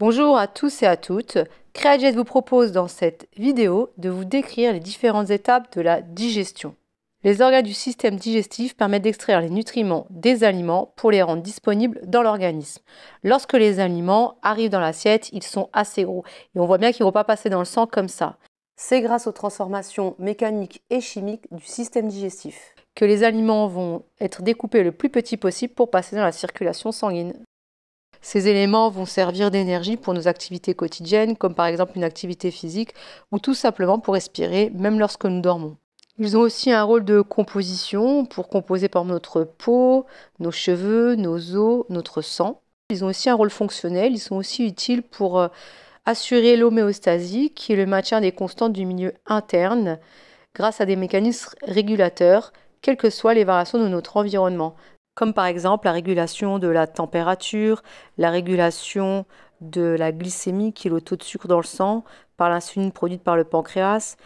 Bonjour à tous et à toutes. Creajet vous propose dans cette vidéo de vous décrire les différentes étapes de la digestion. Les organes du système digestif permettent d'extraire les nutriments des aliments pour les rendre disponibles dans l'organisme. Lorsque les aliments arrivent dans l'assiette, ils sont assez gros et on voit bien qu'ils ne vont pas passer dans le sang comme ça. C'est grâce aux transformations mécaniques et chimiques du système digestif que les aliments vont être découpés le plus petit possible pour passer dans la circulation sanguine. Ces éléments vont servir d'énergie pour nos activités quotidiennes, comme par exemple une activité physique, ou tout simplement pour respirer, même lorsque nous dormons. Ils ont aussi un rôle de composition pour composer par notre peau, nos cheveux, nos os, notre sang. Ils ont aussi un rôle fonctionnel, ils sont aussi utiles pour euh, assurer l'homéostasie, qui est le maintien des constantes du milieu interne, grâce à des mécanismes régulateurs, quelles que soient les variations de notre environnement, comme par exemple la régulation de la température, la régulation de la glycémie, qui est le taux de sucre dans le sang, par l'insuline produite par le pancréas,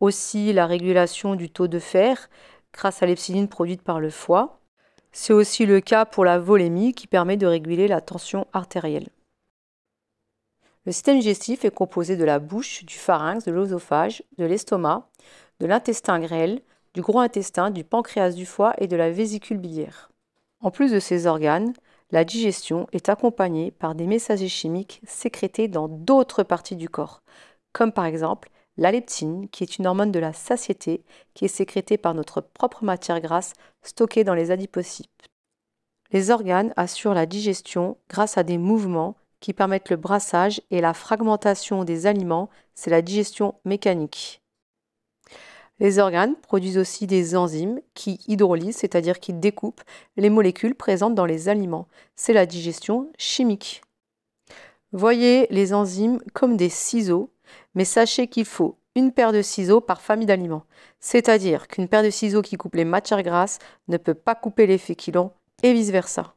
aussi la régulation du taux de fer grâce à l'epsiline produite par le foie. C'est aussi le cas pour la volémie qui permet de réguler la tension artérielle. Le système digestif est composé de la bouche, du pharynx, de l'œsophage, de l'estomac, de l'intestin grêle, du gros intestin, du pancréas du foie et de la vésicule biliaire. En plus de ces organes, la digestion est accompagnée par des messagers chimiques sécrétés dans d'autres parties du corps, comme par exemple la leptine, qui est une hormone de la satiété, qui est sécrétée par notre propre matière grasse stockée dans les adipocytes. Les organes assurent la digestion grâce à des mouvements qui permettent le brassage et la fragmentation des aliments, c'est la digestion mécanique. Les organes produisent aussi des enzymes qui hydrolysent, c'est-à-dire qui découpent les molécules présentes dans les aliments. C'est la digestion chimique. Voyez les enzymes comme des ciseaux, mais sachez qu'il faut une paire de ciseaux par famille d'aliments. C'est-à-dire qu'une paire de ciseaux qui coupe les matières grasses ne peut pas couper les féculents et vice-versa.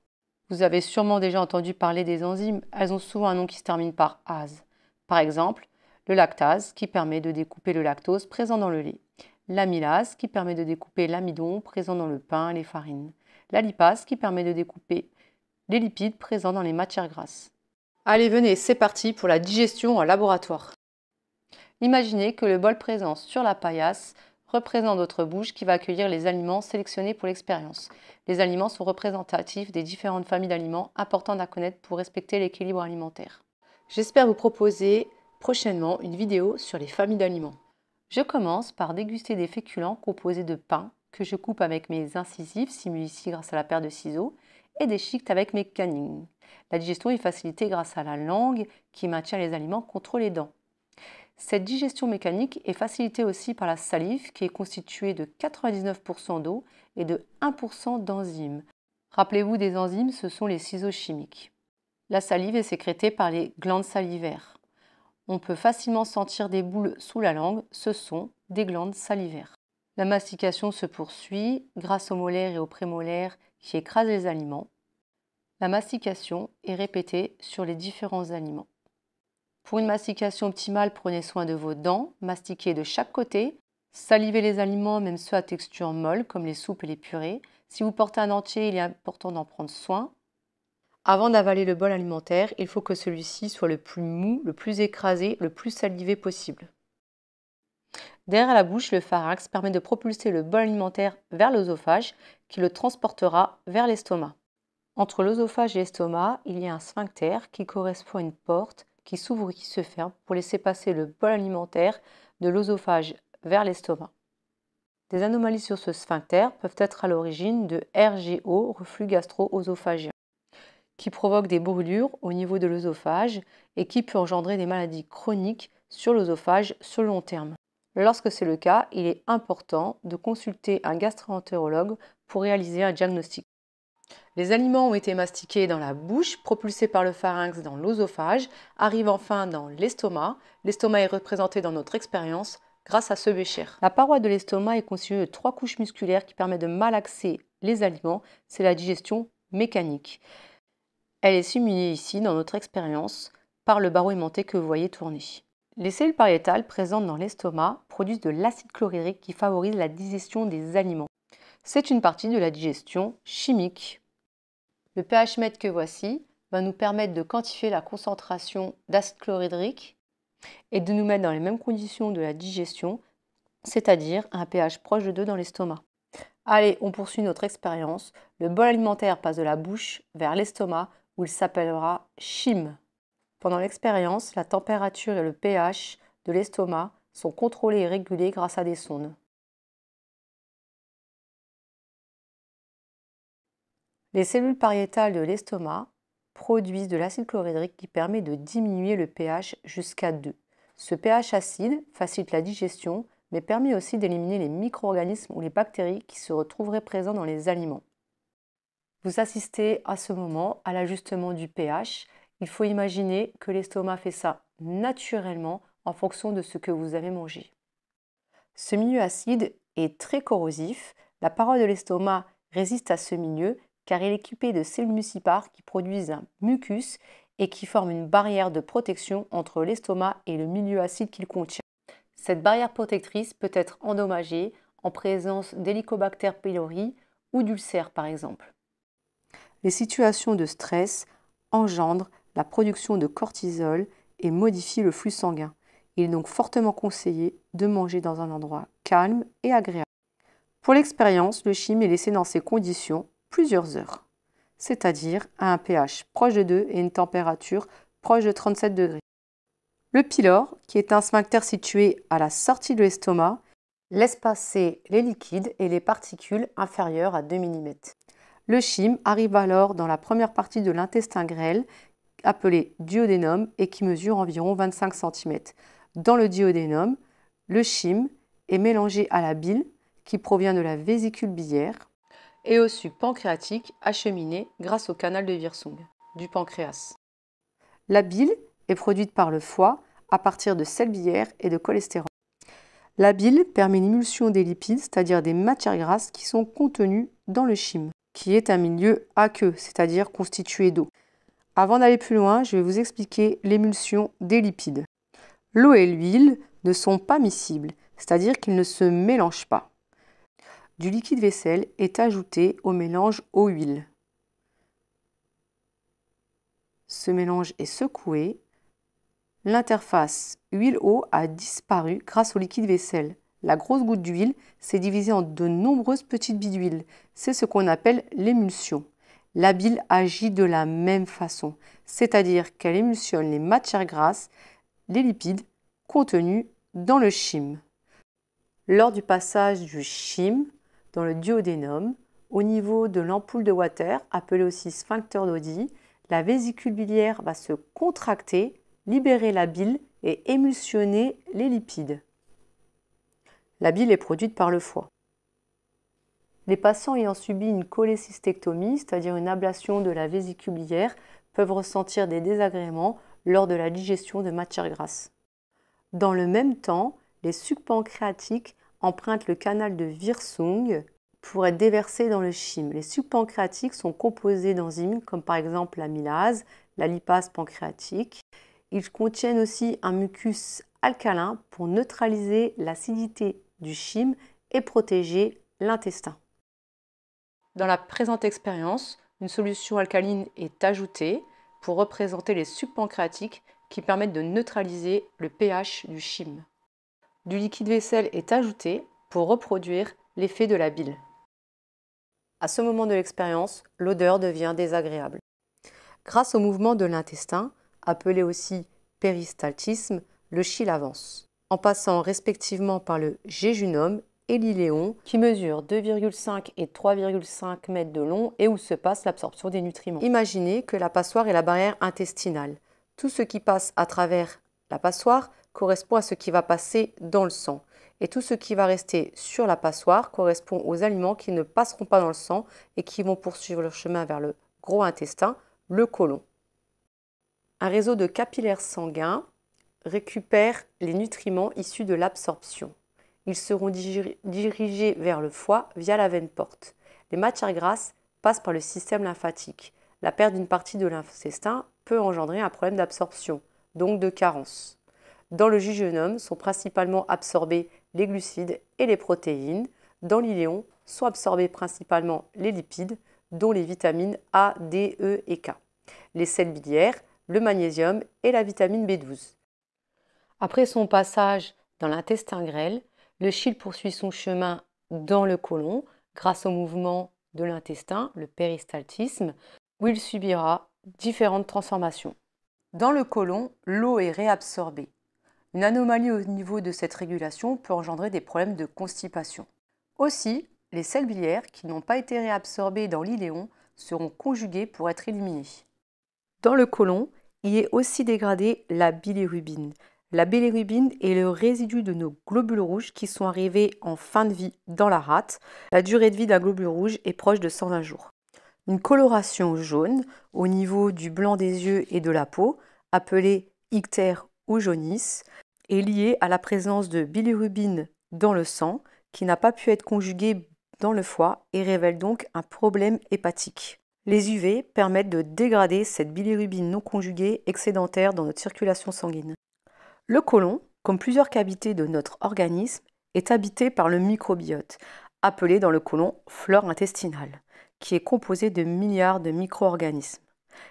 Vous avez sûrement déjà entendu parler des enzymes. Elles ont souvent un nom qui se termine par ase. Par exemple, le lactase qui permet de découper le lactose présent dans le lait. L'amylase qui permet de découper l'amidon présent dans le pain et les farines. La lipase qui permet de découper les lipides présents dans les matières grasses. Allez, venez, c'est parti pour la digestion en laboratoire. Imaginez que le bol présent sur la paillasse représente votre bouche qui va accueillir les aliments sélectionnés pour l'expérience. Les aliments sont représentatifs des différentes familles d'aliments importantes à connaître pour respecter l'équilibre alimentaire. J'espère vous proposer prochainement une vidéo sur les familles d'aliments. Je commence par déguster des féculents composés de pain que je coupe avec mes incisives, simulées ici grâce à la paire de ciseaux, et des chics avec mes canines. La digestion est facilitée grâce à la langue qui maintient les aliments contre les dents. Cette digestion mécanique est facilitée aussi par la salive qui est constituée de 99% d'eau et de 1% d'enzymes. Rappelez-vous des enzymes, ce sont les ciseaux chimiques. La salive est sécrétée par les glandes salivaires. On peut facilement sentir des boules sous la langue, ce sont des glandes salivaires. La mastication se poursuit grâce aux molaires et aux prémolaires qui écrasent les aliments. La mastication est répétée sur les différents aliments. Pour une mastication optimale, prenez soin de vos dents, mastiquez de chaque côté, salivez les aliments, même ceux à texture molle, comme les soupes et les purées. Si vous portez un entier, il est important d'en prendre soin. Avant d'avaler le bol alimentaire, il faut que celui-ci soit le plus mou, le plus écrasé, le plus salivé possible. Derrière la bouche, le pharynx permet de propulser le bol alimentaire vers l'œsophage qui le transportera vers l'estomac. Entre l'œsophage et l'estomac, il y a un sphincter qui correspond à une porte qui s'ouvre ou qui se ferme pour laisser passer le bol alimentaire de l'œsophage vers l'estomac. Des anomalies sur ce sphincter peuvent être à l'origine de RGO, reflux gastro-œsophagien, qui provoque des brûlures au niveau de l'œsophage et qui peut engendrer des maladies chroniques sur l'œsophage sur le long terme. Lorsque c'est le cas, il est important de consulter un gastroentérologue pour réaliser un diagnostic. Les aliments ont été mastiqués dans la bouche, propulsés par le pharynx dans l'œsophage, arrivent enfin dans l'estomac. L'estomac est représenté dans notre expérience grâce à ce bécher. La paroi de l'estomac est constituée de trois couches musculaires qui permettent de malaxer les aliments. C'est la digestion mécanique. Elle est simulée ici dans notre expérience par le barreau aimanté que vous voyez tourner. Les cellules pariétales présentes dans l'estomac produisent de l'acide chlorhydrique qui favorise la digestion des aliments. C'est une partie de la digestion chimique. Le pH mètre que voici va nous permettre de quantifier la concentration d'acide chlorhydrique et de nous mettre dans les mêmes conditions de la digestion, c'est-à-dire un pH proche de 2 dans l'estomac. Allez, on poursuit notre expérience. Le bol alimentaire passe de la bouche vers l'estomac où il s'appellera chim. Pendant l'expérience, la température et le pH de l'estomac sont contrôlés et régulés grâce à des sondes. Les cellules pariétales de l'estomac produisent de l'acide chlorhydrique qui permet de diminuer le pH jusqu'à 2. Ce pH acide facilite la digestion, mais permet aussi d'éliminer les micro-organismes ou les bactéries qui se retrouveraient présents dans les aliments. Vous assistez à ce moment à l'ajustement du pH. Il faut imaginer que l'estomac fait ça naturellement en fonction de ce que vous avez mangé. Ce milieu acide est très corrosif. La paroi de l'estomac résiste à ce milieu car il est équipé de cellules mucipares qui produisent un mucus et qui forment une barrière de protection entre l'estomac et le milieu acide qu'il contient. Cette barrière protectrice peut être endommagée en présence d'Helicobacter pylori ou d'ulcères par exemple. Les situations de stress engendrent la production de cortisol et modifient le flux sanguin. Il est donc fortement conseillé de manger dans un endroit calme et agréable. Pour l'expérience, le chim est laissé dans ces conditions plusieurs heures, c'est-à-dire à un pH proche de 2 et une température proche de 37 degrés. Le pylore, qui est un sphincter situé à la sortie de l'estomac, laisse passer les liquides et les particules inférieures à 2 mm. Le chyme arrive alors dans la première partie de l'intestin grêle, appelé duodénum, et qui mesure environ 25 cm. Dans le duodénum, le chyme est mélangé à la bile qui provient de la vésicule biliaire et au suc pancréatique acheminé grâce au canal de Wirsung du pancréas. La bile est produite par le foie à partir de sel biliaire et de cholestérol. La bile permet l'émulsion des lipides, c'est-à-dire des matières grasses qui sont contenues dans le chyme, qui est un milieu aqueux, c'est-à-dire constitué d'eau. Avant d'aller plus loin, je vais vous expliquer l'émulsion des lipides. L'eau et l'huile ne sont pas miscibles, c'est-à-dire qu'ils ne se mélangent pas du liquide vaisselle est ajouté au mélange eau-huile. Ce mélange est secoué. L'interface huile-eau a disparu grâce au liquide vaisselle. La grosse goutte d'huile s'est divisée en de nombreuses petites billes d'huile. C'est ce qu'on appelle l'émulsion. La bile agit de la même façon, c'est-à-dire qu'elle émulsionne les matières grasses, les lipides contenus dans le chyme. Lors du passage du chyme dans le duodénum, au niveau de l'ampoule de water, appelée aussi sphincter d'Oddi, la vésicule biliaire va se contracter, libérer la bile et émulsionner les lipides. La bile est produite par le foie. Les patients ayant subi une cholécystectomie, c'est-à-dire une ablation de la vésicule biliaire, peuvent ressentir des désagréments lors de la digestion de matières grasses. Dans le même temps, les sucs pancréatiques empruntent le canal de Wirsung pour être déversés dans le chyme. Les sucs pancréatiques sont composés d'enzymes comme par exemple l'amylase, la lipase pancréatique. Ils contiennent aussi un mucus alcalin pour neutraliser l'acidité du chyme et protéger l'intestin. Dans la présente expérience, une solution alcaline est ajoutée pour représenter les sucs pancréatiques qui permettent de neutraliser le pH du chyme du liquide vaisselle est ajouté pour reproduire l'effet de la bile. À ce moment de l'expérience, l'odeur devient désagréable. Grâce au mouvement de l'intestin, appelé aussi péristaltisme, le chyle avance, en passant respectivement par le jéjunum et l'iléon, qui mesure 2,5 et 3,5 mètres de long et où se passe l'absorption des nutriments. Imaginez que la passoire est la barrière intestinale. Tout ce qui passe à travers la passoire correspond à ce qui va passer dans le sang. Et tout ce qui va rester sur la passoire correspond aux aliments qui ne passeront pas dans le sang et qui vont poursuivre leur chemin vers le gros intestin, le côlon. Un réseau de capillaires sanguins récupère les nutriments issus de l'absorption. Ils seront dirigés vers le foie via la veine porte. Les matières grasses passent par le système lymphatique. La perte d'une partie de l'intestin peut engendrer un problème d'absorption, donc de carence. Dans le jujunum sont principalement absorbés les glucides et les protéines. Dans l'iléon sont absorbés principalement les lipides, dont les vitamines A, D, E et K. les sels biliaires, le magnésium et la vitamine B12. Après son passage dans l'intestin grêle, le chyle poursuit son chemin dans le côlon grâce au mouvement de l'intestin, le péristaltisme, où il subira différentes transformations. Dans le côlon, l'eau est réabsorbée. Une anomalie au niveau de cette régulation peut engendrer des problèmes de constipation. Aussi, les sels biliaires qui n'ont pas été réabsorbés dans l'iléon seront conjugués pour être éliminés. Dans le côlon, il est aussi dégradé la bilirubine. La bilirubine est le résidu de nos globules rouges qui sont arrivés en fin de vie dans la rate. La durée de vie d'un globule rouge est proche de 120 jours. Une coloration jaune au niveau du blanc des yeux et de la peau, appelée ictère ou jaunisse, est liée à la présence de bilirubine dans le sang qui n'a pas pu être conjuguée dans le foie et révèle donc un problème hépatique. Les UV permettent de dégrader cette bilirubine non conjuguée excédentaire dans notre circulation sanguine. Le côlon, comme plusieurs cavités de notre organisme, est habité par le microbiote, appelé dans le côlon flore intestinale, qui est composé de milliards de micro-organismes.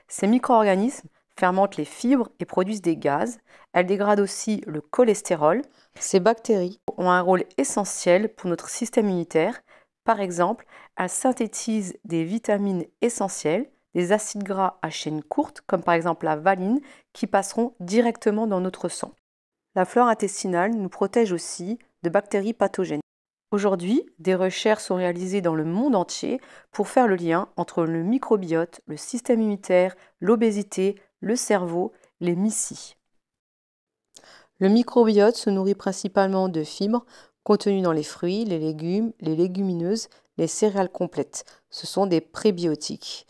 Ces micro-organismes fermentent les fibres et produisent des gaz. Elles dégradent aussi le cholestérol. Ces bactéries ont un rôle essentiel pour notre système immunitaire. Par exemple, elles synthétisent des vitamines essentielles, des acides gras à chaîne courte, comme par exemple la valine, qui passeront directement dans notre sang. La flore intestinale nous protège aussi de bactéries pathogènes. Aujourd'hui, des recherches sont réalisées dans le monde entier pour faire le lien entre le microbiote, le système immunitaire, l'obésité, le cerveau, les MICI. Le microbiote se nourrit principalement de fibres contenues dans les fruits, les légumes, les légumineuses, les céréales complètes. Ce sont des prébiotiques.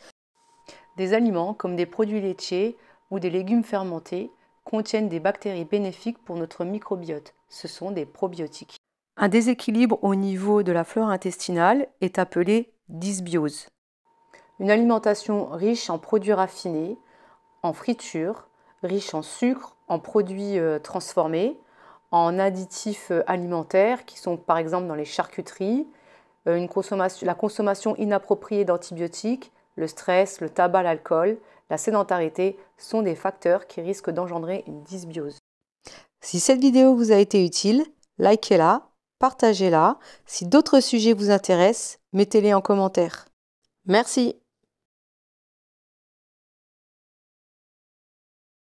Des aliments comme des produits laitiers ou des légumes fermentés contiennent des bactéries bénéfiques pour notre microbiote. Ce sont des probiotiques. Un déséquilibre au niveau de la flore intestinale est appelé dysbiose. Une alimentation riche en produits raffinés, en friture, riche en sucre, en produits euh, transformés, en additifs euh, alimentaires qui sont par exemple dans les charcuteries, euh, une consommation, la consommation inappropriée d'antibiotiques, le stress, le tabac, l'alcool, la sédentarité sont des facteurs qui risquent d'engendrer une dysbiose. Si cette vidéo vous a été utile, likez-la, partagez-la. Si d'autres sujets vous intéressent, mettez-les en commentaire. Merci.